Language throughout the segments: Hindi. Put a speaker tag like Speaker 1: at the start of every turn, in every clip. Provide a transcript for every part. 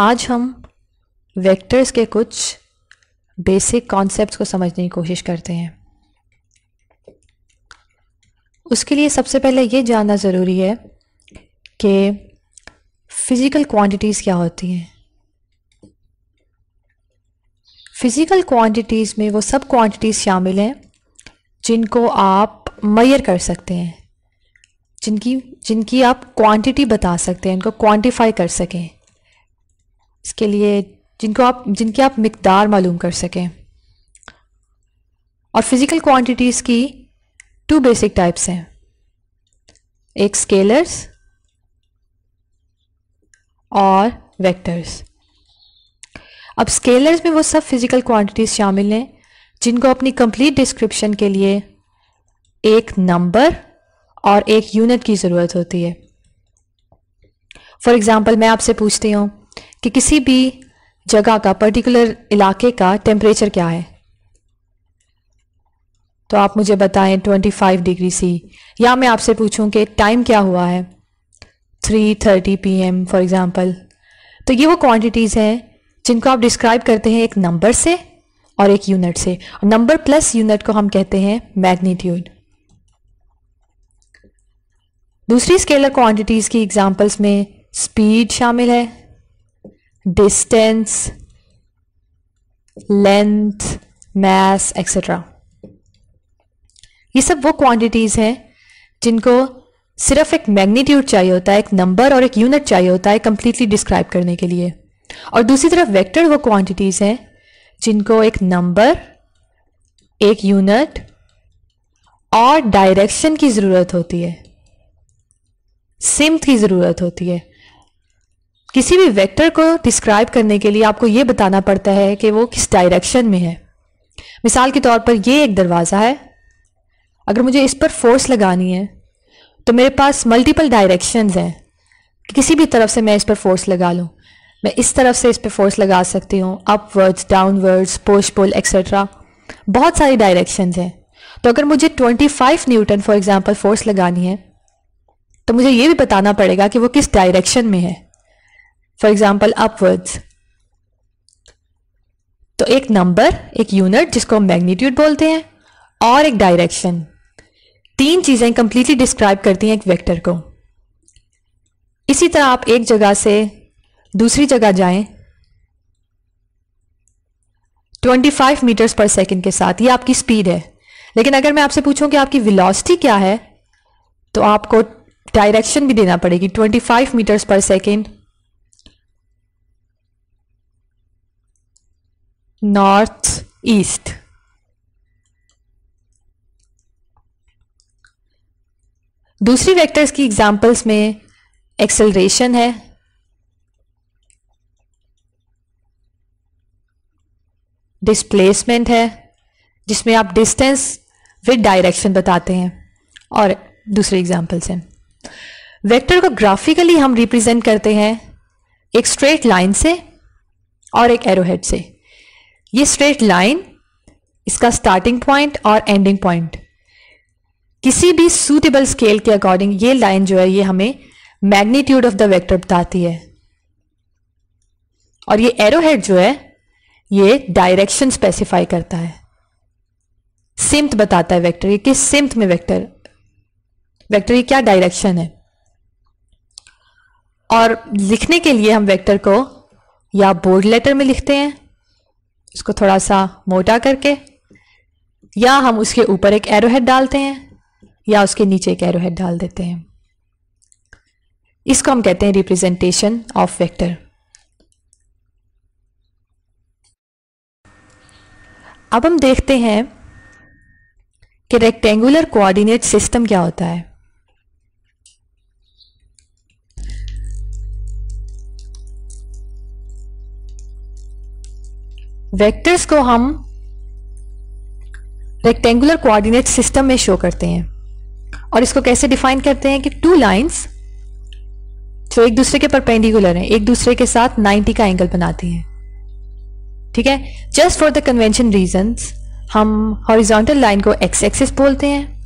Speaker 1: आज हम वेक्टर्स के कुछ बेसिक कॉन्सेप्ट्स को समझने की कोशिश करते हैं। उसके लिए सबसे पहले ये जानना ज़रूरी है कि फ़िज़िकल क्वांटिटीज़ क्या होती हैं। फ़िज़िकल क्वांटिटीज़ में वो सब क्वांटिटीज़ शामिल हैं जिनको आप मैयर कर सकते हैं, जिनकी जिनकी आप क्वांटिटी बता सकते हैं, इनको क्वांटिफाई कर सकें। इसके लिए जिनको आप, जिनकी आप मकदार मालूम कर सकें। और फ़िज़िकल क्वांटिटीज़ की टू बेसिक टाइप्स हैं। एक स्केलर्स और वेक्टर्स अब स्केलर्स में वो सब फ़िज़िकल क्वांटिटीज़ शामिल हैं, जिनको अपनी कंप्लीट डिस्क्रिप्शन के लिए एक नंबर और एक यूनिट की ज़रूरत होती है। फॉर एग्ज़ाम्पल मैं आपसे पूछती हूँ कि किसी भी जगह का पर्टिकुलर इलाके का टेम्परेचर क्या है? तो आप मुझे बताएँ 25 डिग्री सी या मैं आपसे पूछूँ कि टाइम क्या हुआ है? 3:30 पीएम फॉर एग्जांपल तो ये वो क्वांटिटीज़ हैं जिनको आप डिस्क्राइब करते हैं एक नंबर से और एक यूनिट से. और नंबर प्लस यूनिट को हम कहते हैं मैग्नीट्यूड दूसरी स्केलर क्वांटिटीज़ की एग्जांपल्स में स्पीड शामिल है. डिस्टेंस लेंथ मैस एक्सेट्रा ये सब वो क्वांटिटीज़ हैं जिनको सिर्फ़ एक मैग्नीट्यूड चाहिए होता है, एक नंबर और एक यूनिट चाहिए होता है कंप्लीटली डिस्क्राइब करने के लिए। और दूसरी तरफ़ वेक्टर वो क्वांटिटीज़ हैं जिनको एक नंबर एक यूनिट और डायरेक्शन की ज़रूरत होती है। सिम्थ की ज़रूरत होती है। किसी भी वेक्टर को डिस्क्राइब करने के लिए आपको ये बताना पड़ता है कि वो किस डायरेक्शन में है। मिसाल के तौर पर ये एक दरवाज़ा है। अगर मुझे इस पर फोर्स लगानी है तो मेरे पास मल्टीपल डायरेक्शंस हैं। कि किसी भी तरफ़ से मैं इस पर फोर्स लगा लूँ। मैं इस तरफ़ से इस पर फोर्स लगा सकती हूँ अपवर्ड्स डाउनवर्ड्स पोश पुल एक्सेट्रा बहुत सारी डायरेक्शंस हैं। तो अगर मुझे 25 न्यूटन फॉर एग्जांपल फोर्स लगानी है तो मुझे ये भी बताना पड़ेगा कि वो किस डायरेक्शन में है। फॉर एग्ज़ाम्पल अपवर्ड्स तो एक नंबर एक यूनिट जिसको हम मैग्नीट्यूड बोलते हैं, और एक डायरेक्शन तीन चीज़ें कंप्लीटली डिस्क्राइब करती हैं एक वेक्टर को. इसी तरह आप एक जगह से दूसरी जगह जाएँ. 25 मीटर्स पर सेकंड के साथ, ये आपकी स्पीड है. लेकिन अगर मैं आपसे पूछूँ कि आपकी वेलोसिटी क्या है तो आपको डायरेक्शन भी देना पड़ेगी. 25 metres per second north east दूसरी वेक्टर्स की एग्जांपल्स में एक्सेलरेशन है। डिस्प्लेसमेंट है, जिसमें आप डिस्टेंस विद डायरेक्शन बताते हैं। और दूसरे एग्जांपल्स हैं। वेक्टर को ग्राफिकली हम रिप्रेजेंट करते हैं एक स्ट्रेट लाइन से और एक एरोहेड से। ये स्ट्रेट लाइन इसका स्टार्टिंग पॉइंट और एंडिंग पॉइंट किसी भी सूटेबल स्केल के अकॉर्डिंग ये लाइन जो है, ये हमें मैग्नीट्यूड ऑफ़ द वेक्टर बताती है। और ये एरोहेड जो है, ये डायरेक्शन स्पेसिफाई करता है। सिम्थ बताता है वेक्टर ये किस सिम्थ में वेक्टर वेक्टर ये क्या डायरेक्शन है? और लिखने के लिए हम वेक्टर को या बोर्ड लेटर में लिखते हैं। इसको थोड़ा सा मोटा करके, या हम उसके ऊपर एक एरोहेड डालते हैं, या उसके नीचे एक एरोहेड डाल देते हैं। इसको हम कहते हैं रिप्रेजेंटेशन ऑफ़ वेक्टर अब हम देखते हैं कि रेक्टेंगुलर कोऑर्डिनेट सिस्टम क्या होता है। वेक्टर्स को हम रेक्टेंगुलर कोऑर्डिनेट सिस्टम में शो करते हैं। और इसको कैसे डिफाइन करते हैं कि टू लाइंस जो एक दूसरे के परपेंडिकुलर हैं, एक दूसरे के साथ 90 का एंगल बनाती हैं। ठीक है? Just for the convention reasons हम हॉरिजॉन्टल लाइन को एक्स एक्सिस बोलते हैं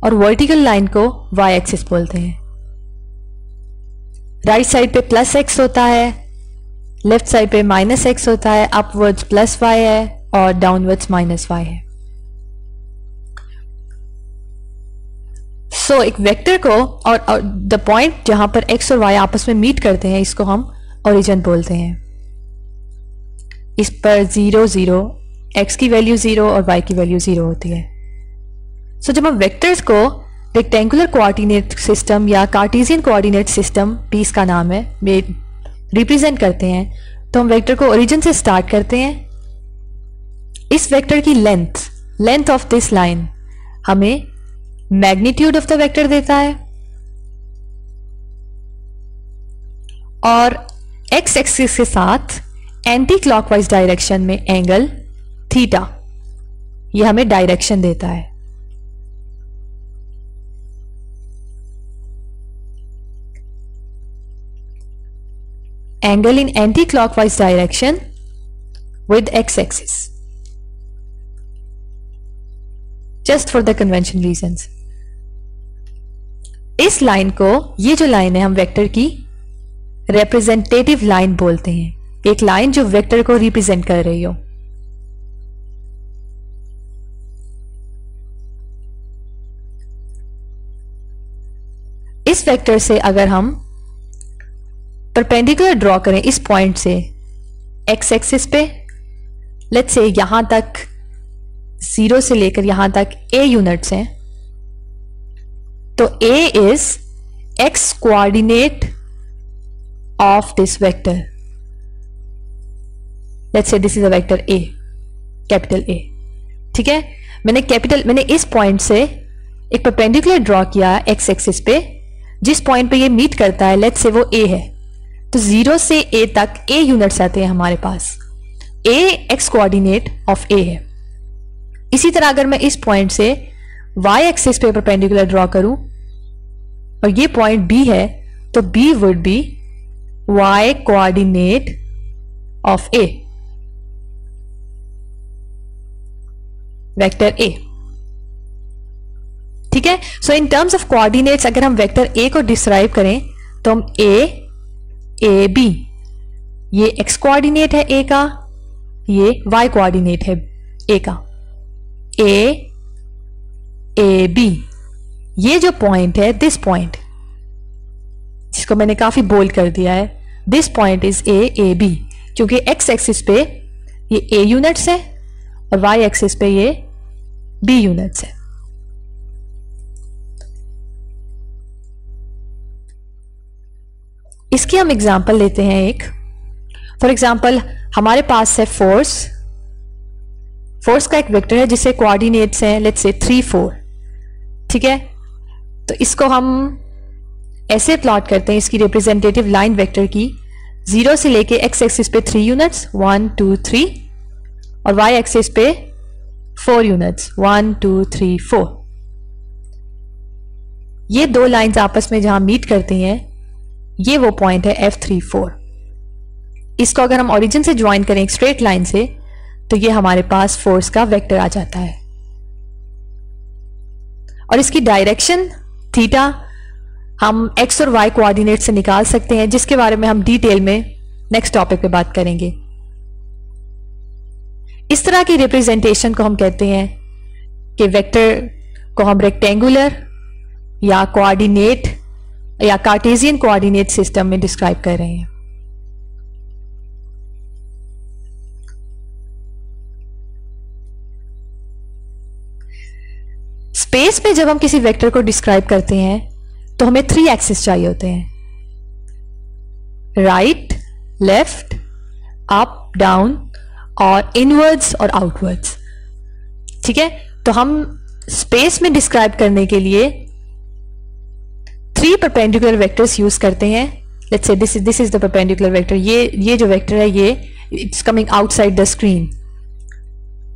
Speaker 1: और वर्टिकल लाइन को वाई एक्सिस बोलते हैं। राइट साइड पे प्लस एक्स होता है लेफ़्ट साइड पे माइनस एक्स होता है अपवर्ड्स प्लस वाई है और डाउनवर्ड्स माइनस वाई है। सो so, एक वेक्टर को और द पॉइंट जहाँ पर एक्स और वाई आपस में मीट करते हैं इसको हम ओरिजिन बोलते हैं। इस पर ज़ीरो ज़ीरो एक्स की वैल्यू ज़ीरो और वाई की वैल्यू ज़ीरो होती है। सो so, जब हम वेक्टर्स को रेक्टेंगुलर कोऑर्डिनेट सिस्टम या कार्टेशियन कोऑर्डिनेट सिस्टम पीस का नाम है रिप्रेजेंट करते हैं तो हम वेक्टर को ओरिजिन से स्टार्ट करते हैं। इस वेक्टर की length length of this line हमें मैग्नीट्यूड ऑफ़ द वेक्टर देता है। और एक्स एक्सिस के साथ एंटी क्लॉकवाइज डायरेक्शन में एंगल थीटा यह हमें डायरेक्शन देता है। Angle in anti-clockwise direction with x-axis. Just for the convention reasons. इस लाइन को, ये जो लाइन है, हम वेक्टर की रिप्रेजेंटेटिव लाइन बोलते हैं। एक लाइन जो वेक्टर को रिप्रेजेंट कर रही हो। इस वेक्टर से अगर हम परपेंडिकुलर ड्रॉ करें इस पॉइंट से एक्स एक्सिस पे। लेट्स से यहाँ तक ज़ीरो से लेकर यहाँ तक ए यूनिट्स हैं। तो A is x coordinate of this vector let's say this is a vector A capital A ठीक है? मैंने कैपिटल मैंने इस पॉइंट से एक परपेंडिकुलर ड्रॉ किया एक्स एक्सिस पे, जिस पॉइंट पे ये मीट करता है लेट्स से वो ए है। तो ज़ीरो से ए तक ए यूनिट्स आते हैं हमारे पास। A x coordinate of A है। इसी तरह अगर मैं इस पॉइंट से वाई एक्सिस पे परपेंडिकुलर ड्रॉ करूँ, और ये पॉइंट बी है तो B would be y coordinate of A vector A ठीक है? So in terms of coordinates अगर हम वेक्टर ए को डिस्क्राइब करें तो हम ए ए बी ये एक्स कोऑर्डिनेट है ए का, ये वाई कोऑर्डिनेट है ए का. ए ए बी ये जो पॉइंट है दिस पॉइंट जिसको मैंने काफ़ी बोल्ड कर दिया है this point is A A B क्योंकि एक्स एक्सिस पे ये ए यूनिट्स है और वाई एक्सिस पे ये बी यूनिट्स है. इसकी हम एग्ज़ाम्पल लेते हैं एक। फॉर एग्ज़ाम्पल हमारे पास है फोर्स फोर्स का एक वेक्टर है जिसे कोऑर्डिनेट्स हैं लेट्स से थ्री फोर ठीक है? तो इसको हम ऐसे प्लॉट करते हैं, इसकी रिप्रेजेंटेटिव लाइन वेक्टर की। ज़ीरो से लेके एक्स एक्सिस पे three units one two three और वाई एक्सिस पे four units one two three four ये दो लाइंस आपस में जहाँ मीट करती हैं ये वो पॉइंट है एफ़ थ्री फोर इसको अगर हम ओरिजिन से ज्वाइन करें एक स्ट्रेट लाइन से तो ये हमारे पास फोर्स का वेक्टर आ जाता है। और इसकी डायरेक्शन थीटा हम एक्स और वाई कोऑर्डिनेट से निकाल सकते हैं, जिसके बारे में हम डिटेल में नेक्स्ट टॉपिक पे बात करेंगे। इस तरह की रिप्रेजेंटेशन को हम कहते हैं कि वेक्टर को हम रेक्टेंगुलर या कोऑर्डिनेट या कार्टेशियन कोऑर्डिनेट सिस्टम में डिस्क्राइब कर रहे हैं। स्पेस में जब हम किसी वेक्टर को डिस्क्राइब करते हैं तो हमें थ्री एक्सिस चाहिए होते हैं। राइट लेफ़्ट अप डाउन और इनवर्ड्स और आउटवर्ड्स ठीक है? तो हम स्पेस में डिस्क्राइब करने के लिए थ्री परपेंडिकुलर वेक्टर्स यूज़ करते हैं. Let's say this this is the perpendicular vector ये ये जो वेक्टर है, ये it's coming outside the screen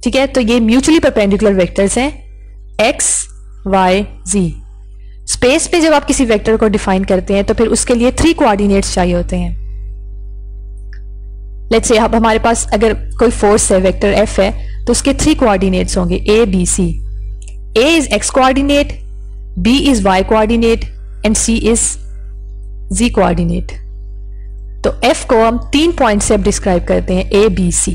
Speaker 1: ठीक है? तो ये म्यूचुअली परपेंडिकुलर वेक्टर्स हैं. एक्स वाई जी स्पेस पे जब आप किसी वेक्टर को डिफाइन करते हैं तो फिर उसके लिए थ्री कोऑर्डिनेट्स चाहिए होते हैं. लेट्स से अब हमारे पास अगर कोई फोर्स है वेक्टर एफ़ है तो उसके थ्री कोऑर्डिनेट्स होंगे A B C A is x coordinate B is y coordinate and C is Z coordinate. तो एफ़ को हम तीन पॉइंट से अब डिस्क्राइब करते हैं ए बी सी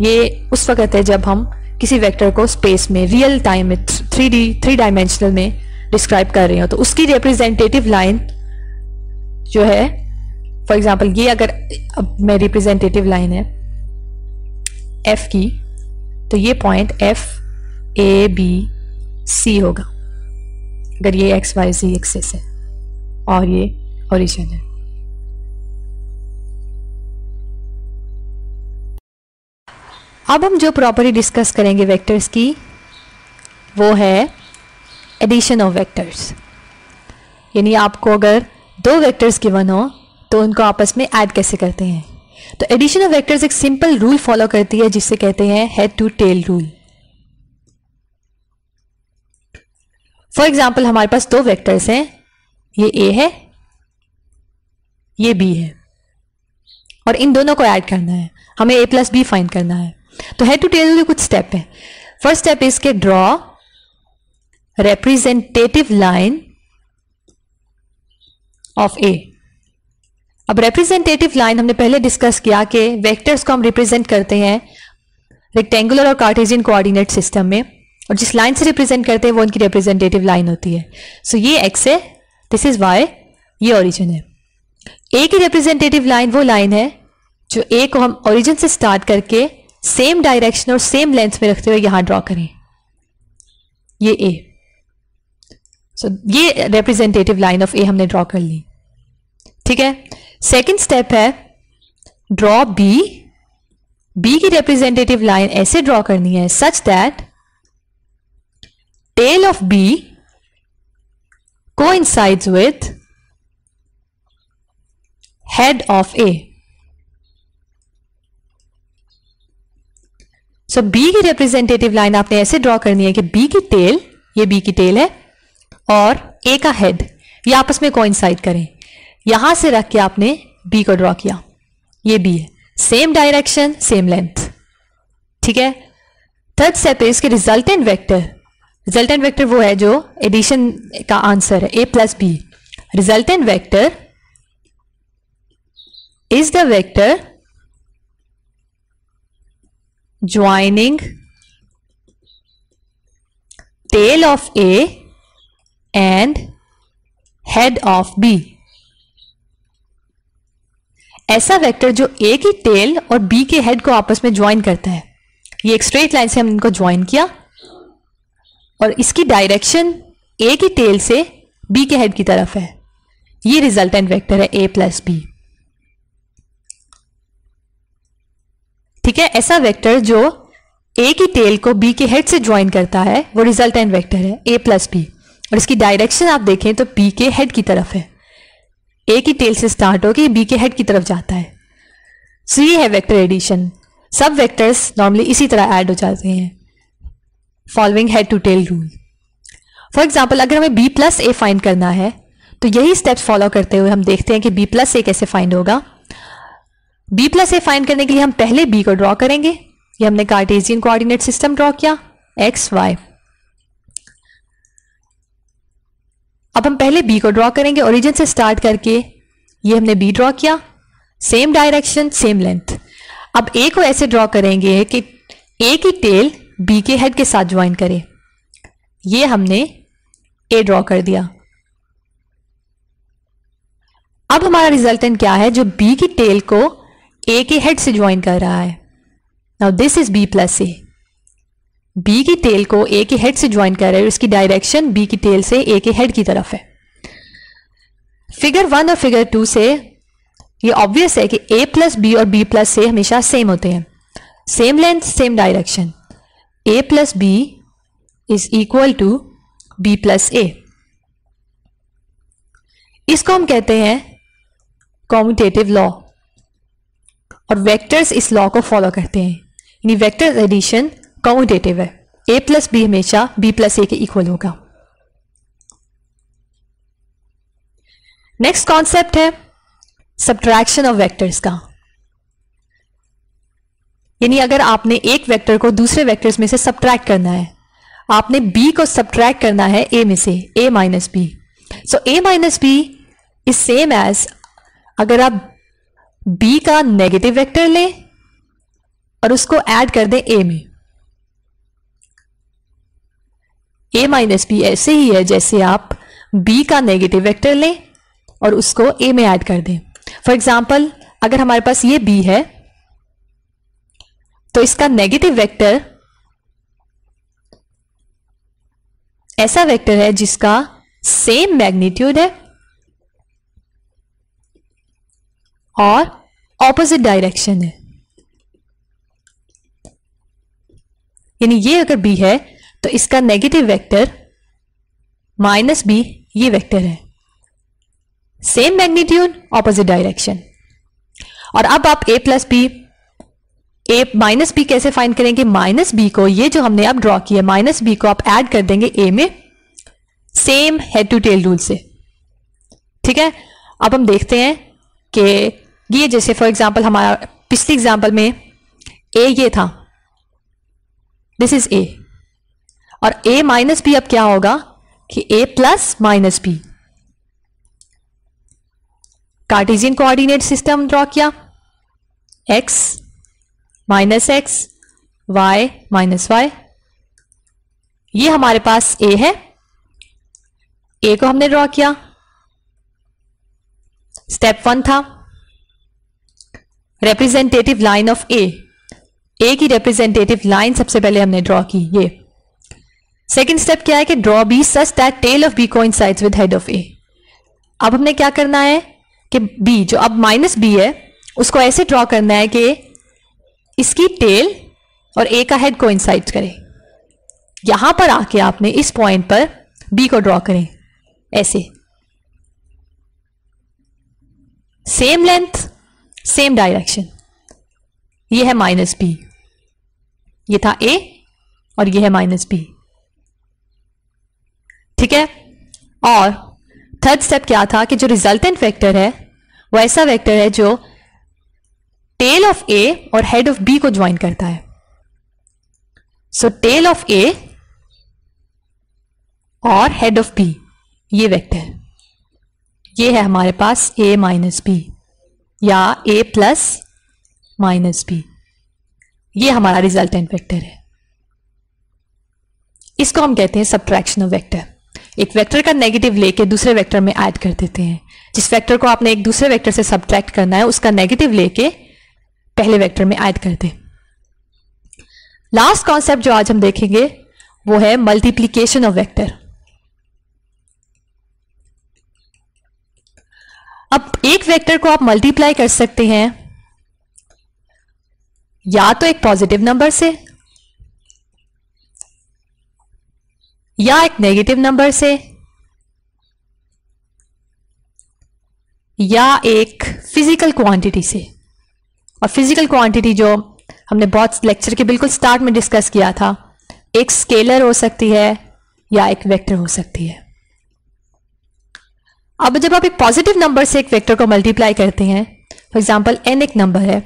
Speaker 1: ये उस वक्त है जब हम किसी वेक्टर को स्पेस में रियल टाइम में थ्री डी थ्री डायमेंशनल में डिस्क्राइब कर रहे हो। तो उसकी रिप्रेजेंटेटिव लाइन जो है फॉर एग्ज़ाम्पल ये अगर अब मैं रिप्रेजेंटेटिव लाइन है एफ़ की तो ये point F A B C होगा। अगर ये एक्स वाई जी एक्सेस है, और ये ओरिजिन है। अब हम जो प्रॉपर्टी डिस्कस करेंगे वेक्टर्स की, वो है एडिशन ऑफ़ वेक्टर्स यानी आपको अगर दो वेक्टर्स गिवन हो तो उनको आपस में ऐड कैसे करते हैं? तो एडिशन ऑफ़ वेक्टर्स एक सिंपल रूल फॉलो करती है, जिसे कहते हैं head to tail rule for example हमारे पास दो वेक्टर्स हैं। ये ए है, ये बी है। और इन दोनों को ऐड करना है। हमें ए प्लस बी फाइंड करना है। तो हेड टू टेल के कुछ स्टेप है। फ़र्स्ट स्टेप इज़ के draw representative line of A अब रिप्रेजेंटेटिव लाइन हमने पहले डिस्कस किया कि वेक्टर्स को हम रिप्रेजेंट करते हैं रेक्टेंगुलर और कार्टेजियन कोऑर्डिनेट सिस्टम में। और जिस लाइन से रिप्रेजेंट करते हैं वो उनकी रिप्रेजेंटेटिव लाइन होती है। सो so, ये एक्स है दिस इज़ वाई ये ओरिजिन है। ए की रिप्रेजेंटेटिव लाइन वो लाइन है जो ए को हम ओरिजिन से स्टार्ट करके सेम डायरेक्शन और सेम लेंथ में रखते हुए यहाँ ड्रॉ करें। ये ए सो so, ये रिप्रेजेंटेटिव लाइन ऑफ़ ए हमने ड्रॉ कर ली। ठीक है? सेकेंड स्टेप है ड्रॉ बी बी की रिप्रेजेंटेटिव लाइन ऐसे ड्रॉ करनी है सच दैट ऑफ़ बी को coincides with head of A so B की रिप्रेजेंटेटिव लाइन आपने ऐसे ड्रॉ करनी है कि बी की टेल ये बी की टेल है, और ए का हेड ये आपस में कोइंसाइड करें। यहाँ से रख के आपने बी को ड्रॉ किया। ये बी है। सेम डायरेक्शन सेम लेंथ ठीक है? थर्ड स्टेप इज़ के रिजल्टेंट वेक्टर रिजल्टेंट वेक्टर वो है जो एडिशन का आंसर है A plus B resultant vector is the vector joining tail of A and head of B ऐसा वेक्टर जो ए की टेल और बी के हेड को आपस में ज्वाइन करता है। ये एक स्ट्रेट लाइन से हम इनको ज्वाइन किया। और इसकी डायरेक्शन ए की टेल से बी के हेड की तरफ़ है। ये रिजल्टेंट वेक्टर है ए प्लस बी ठीक है? ऐसा वेक्टर जो ए की टेल को बी के हेड से ज्वाइन करता है, वो रिजल्टेंट वेक्टर है ए प्लस बी और इसकी डायरेक्शन आप देखें तो बी के हेड की तरफ़ है। ए की टेल से स्टार्ट होकर बी के हेड की तरफ़ जाता है। सो ये है वेक्टर एडिशन सब वेक्टर्स नॉर्मली इसी तरह ऐड हो जाते हैं। Following head to tail rule for example अगर हमें बी प्लस ए फाइंड करना है तो यही स्टेप्स फॉलो करते हुए हम देखते हैं कि बी प्लस ए कैसे फाइंड होगा। बी प्लस ए फाइंड करने के लिए हम पहले बी को ड्रॉ करेंगे। ये हमने कार्टेजियन कोऑर्डिनेट सिस्टम ड्रॉ किया एक्स वाई अब हम पहले बी को ड्रॉ करेंगे ओरिजिन से स्टार्ट करके ये हमने बी ड्रॉ किया। सेम डायरेक्शन सेम लेंथ अब ए को ऐसे ड्रॉ करेंगे कि ए की टेल बी के हेड के साथ ज्वाइन करे। ये हमने ए ड्रॉ कर दिया। अब हमारा रिजल्टेंट क्या है? जो बी की टेल को ए के हेड से ज्वाइन कर रहा है। Now this is B plus A B की टेल को ए के हेड से ज्वाइन कर रहे हैं इसकी डायरेक्शन बी की टेल से ए के हेड की तरफ़ है। फिगर वन और फिगर टू से ये ऑब्वियस है कि ए प्लस बी और बी प्लस से हमेशा सेम होते हैं। Same length same direction A plus B is equal to B plus A इसको हम कहते हैं कॉम्यूटेटिव लॉ और वेक्टर्स इस लॉ को फॉलो करते हैं. यानी वेक्टर एडिशन कॉम्यूटेटिव है. ए प्लस बी हमेशा बी प्लस ए के इक्वल होगा. नेक्स्ट कॉन्सेप्ट है सब्ट्रैक्शन ऑफ़ वेक्टर्स का. यानी अगर आपने एक वेक्टर को दूसरे वेक्टर्स में से सब्ट्रैक्ट करना है, आपने बी को सब्ट्रैक्ट करना है ए में से A minus B so A minus B is same as अगर आप बी का नेगेटिव वेक्टर लें और उसको ऐड कर दें ए में. ए माइनस बी ऐसे ही है जैसे आप बी का नेगेटिव वेक्टर लें और उसको ए में ऐड कर दें. फॉर एग्ज़ाम्पल अगर हमारे पास ये बी है तो इसका नेगेटिव वेक्टर ऐसा वेक्टर है जिसका सेम मैग्नीट्यूड है और ऑपोजिट डायरेक्शन है। यानी ये अगर बी है तो इसका नेगेटिव वेक्टर माइनस बी ये वेक्टर है। सेम मैग्नीट्यूड ऑपोजिट डायरेक्शन और अब आप A plus B A minus B कैसे फाइंड करेंगे? माइनस बी को, ये जो हमने अब ड्रॉ किया माइनस बी को आप ऐड कर देंगे ए में same head to tail rule से। ठीक है? अब हम देखते हैं कि ये जैसे फॉर एग्जांपल हमारा, पिछले एग्जांपल में ए ये था। दिस इज़ ए और ए माइनस बी अब क्या होगा? कि A plus minus B Cartesian coordinate system draw किया। X minus x, y minus y. ये हमारे पास ए है। ए को हमने ड्रॉ किया। स्टेप वन था। Representative line of A. A की रिप्रेजेंटेटिव लाइन सबसे पहले हमने ड्रॉ की, ये। सेकेंड स्टेप क्या है कि draw B such that tail of B coincides with head of A. अब हमने क्या करना है कि बी, जो अब माइनस बी है, उसको ऐसे ड्रॉ करना है कि इसकी टेल और ए का हेड कोइंसाइड करें। यहाँ पर आके आपने इस पॉइंट पर बी को ड्रॉ करें, ऐसे। सेम लेंथ सेम डायरेक्शन ये है माइनस बी ये था ए और ये है माइनस बी ठीक है? और थर्ड स्टेप क्या था कि जो रिजल्टेंट वेक्टर है, वो ऐसा वेक्टर है जो टेल ऑफ़ ए और हेड ऑफ़ बी को ज्वाइन करता है। सो टेल ऑफ़ ए और हेड ऑफ़ बी ये वेक्टर ये है हमारे पास ए माइनस बी या ए प्लस माइनस बी ये हमारा रिजल्टेंट वेक्टर है। इसको हम कहते हैं सब्ट्रैक्शन ऑफ़ वेक्टर एक वेक्टर का नेगेटिव लेके दूसरे वेक्टर में ऐड कर देते हैं। जिस वेक्टर को आपने एक दूसरे वेक्टर से सब्ट्रैक्ट करना है, उसका नेगेटिव लेके पहले वेक्टर में ऐड कर दे। लास्ट कॉन्सेप्ट जो आज हम देखेंगे, वो है मल्टीप्लीकेशन ऑफ़ वेक्टर अब एक वेक्टर को आप मल्टीप्लाई कर सकते हैं, या तो एक पॉजिटिव नंबर से, या एक नेगेटिव नंबर से, या एक फ़िज़िकल क्वांटिटी से। और फ़िज़िकल क्वांटिटी जो हमने बहुत लेक्चर के बिल्कुल स्टार्ट में डिस्कस किया था, एक स्केलर हो सकती है या एक वेक्टर हो सकती है। अब जब आप एक पॉजिटिव नंबर से एक वेक्टर को मल्टीप्लाई करते हैं फॉर एग्ज़ाम्पल एन एक नंबर है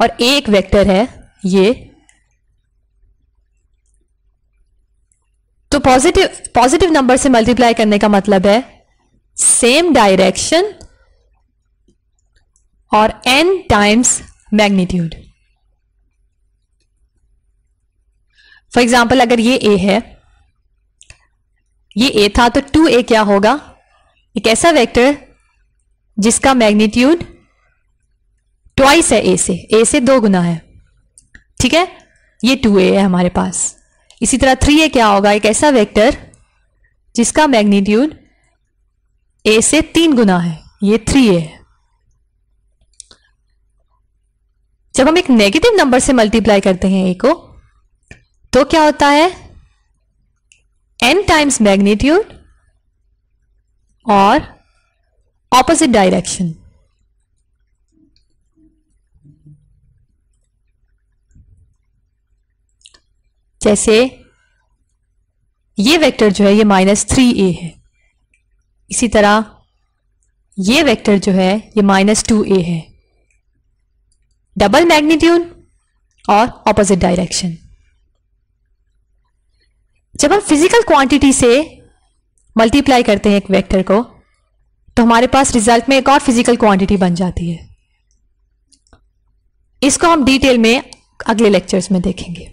Speaker 1: और ए एक वेक्टर है, ये तो पॉजिटिव पॉजिटिव नंबर से मल्टीप्लाई करने का मतलब है सेम डायरेक्शन और N times magnitude. For example अगर ये ए है, ये ए था तो टू ए क्या होगा? एक ऐसा वेक्टर जिसका मैग्नीट्यूड ट्वाइस है ए से। ए से दो गुना है। ठीक है? ये टू ए है हमारे पास। इसी तरह थ्री ए क्या होगा? एक ऐसा वेक्टर जिसका मैग्नीट्यूड ए से तीन गुना है। ये थ्री ए है। जब हम एक नेगेटिव नंबर से मल्टीप्लाई करते हैं ए को तो क्या होता है? एन टाइम्स मैग्नीट्यूड और ऑपोजिट डायरेक्शन जैसे ये वेक्टर जो है, ये माइनस थ्री ए है। इसी तरह ये वेक्टर जो है, ये माइनस टू ए है। डबल मैग्नीट्यूड और ऑपोजिट डायरेक्शन जब हम फ़िज़िकल क्वांटिटी से मल्टीप्लाई करते हैं एक वेक्टर को तो हमारे पास रिज़ल्ट में एक और फ़िज़िकल क्वांटिटी बन जाती है। इसको हम डिटेल में अगले लेक्चर्स में देखेंगे।